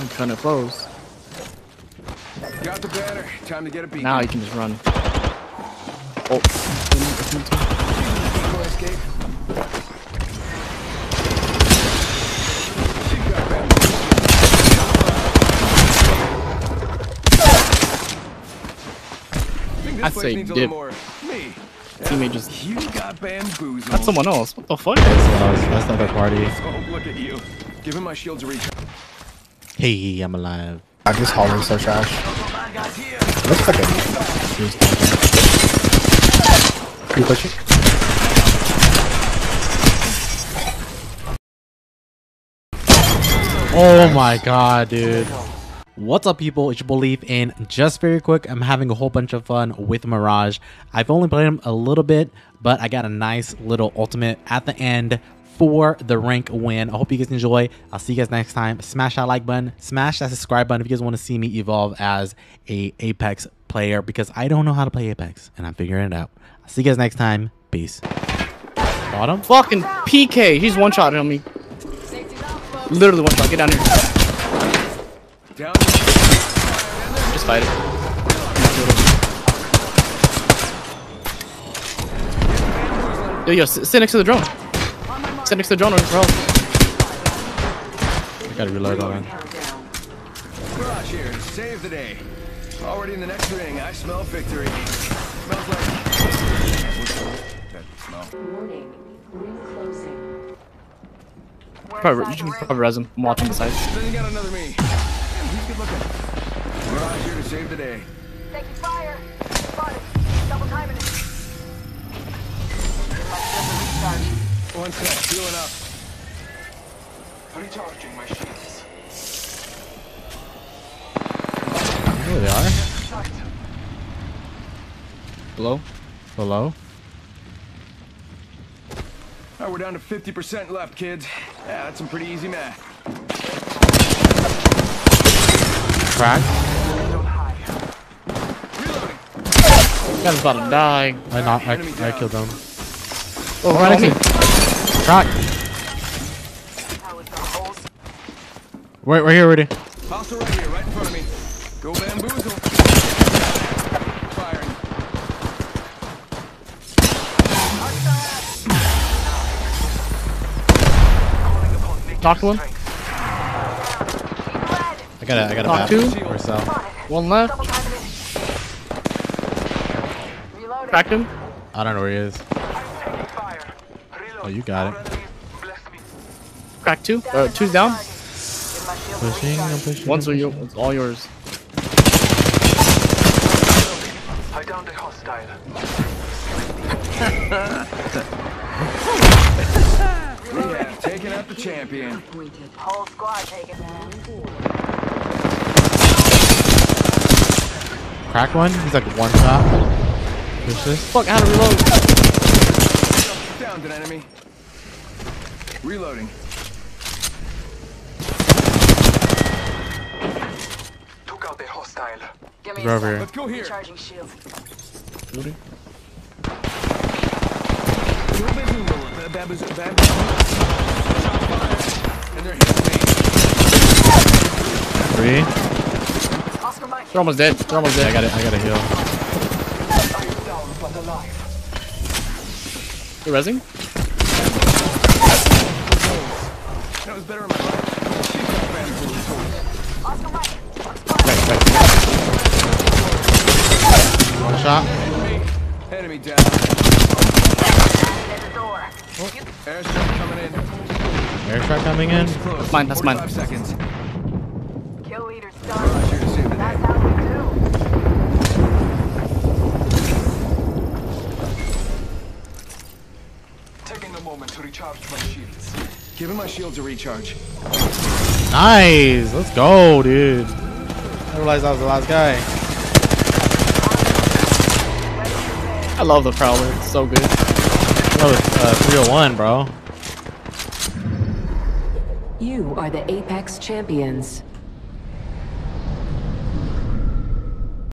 I'm kind of close. Got the banner. Time to get a beat. Now you can just run. Oh. Decoy escape. She got bamboozled. Think this I'd say a dip. little more me. Teammate just. You got bamboozled. That's someone else. What the fuck? That's, that's another party. Oh, look at you. Give him my shield to reach. Hey, I'm alive. God, this hallway's so trash. Looks like a. You pushing? Oh my god, dude. What's up, people? It's your boy Leaf, and just very quick, I'm having a whole bunch of fun with Mirage. I've only played him a little bit, but I got a nice little ultimate at the end for the rank win. I hope you guys enjoy. I'll see you guys next time. Smash that like button, smash that subscribe button if you guys want to see me evolve as a Apex player because I don't know how to play Apex, and I'm figuring it out. I'll see you guys next time. Peace. Bottom. Fucking PK. He's one shot on me. Literally one shot. Get down here. Just fight it. Yo, yo, sit next to the drone. Sit next to the drone, bro. I gotta reload on that. Mirage here. Save the day. Already in the next ring. I smell victory. Smells like. That smell. Warning, ring closing. Probably, you can probably res him. I'm watching the side. Then you got another me. Damn, he's good looking. Mirage here to save the day. Taking fire. Spotted. Double timing it. One sec. Healing up. Recharging my shields. There they are. Below. Below. All right, we're down to 50% left, kids. Yeah, that's some pretty easy math. Crack. Reloading. Guy's about to die. I not. I, I killed them. Oh, right next to me. Crack. Wait, right here already. Hostile right here, right in front of me. Go bamboozle. Firing. Knock one. I got a, I got a Knock bat. two. Or so. One left. Double timing Cracked him. I don't know where he is. Fire. Reload. Oh, you got it. Enemy, bless me. Cracked two. Uh, two's down. Give my shield to Pushing, I'm pushing. One's you. It's all yours. I downed a hostile. We have taken out the champion. Whole squad taking that. Crack one. He's like one shot. Push this. Fuck, I had to reload. Downed an enemy. Reloading. Took out a hostile. Give me a over here. Let's go here. Recharging shield. Reloading. Go bamboozle. Ba- Bamboozle. Bamboozle. Shot fired. And they're hitting me. Three. They're almost dead. They're almost dead. I got it. I got a heal. I am down but alive. You resing? That was better in my life. She got bamboozled. Oscar Mike. One shot. Enemy down. At the door. Airstrike coming in. Airstrike coming in. Close. mine, that's mine. seconds. Kill leader's Mirage done. To recharge my shields. Giving my shields a recharge. Nice. Let's go, dude. I realized I was the last guy. I love the Prowler. It's so good. Oh, it's uh, 301, bro. You are the Apex champions.